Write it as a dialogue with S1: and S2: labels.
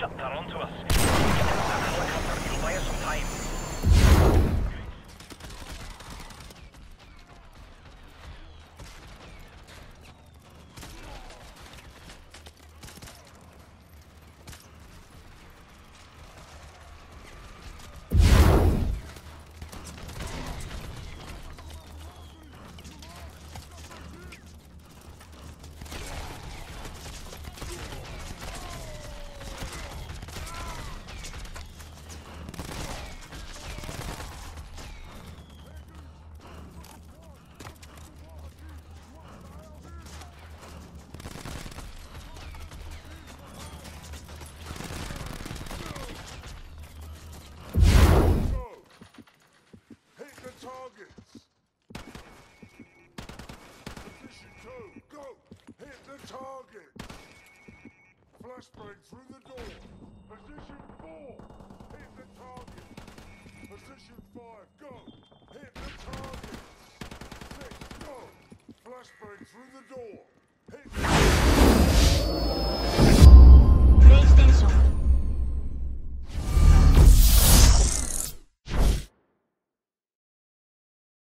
S1: shut that onto us. The. Flashbang through the door. Position four. Hit the target. Position five. Go. Hit the target. Six. Go. Flashbang through the door.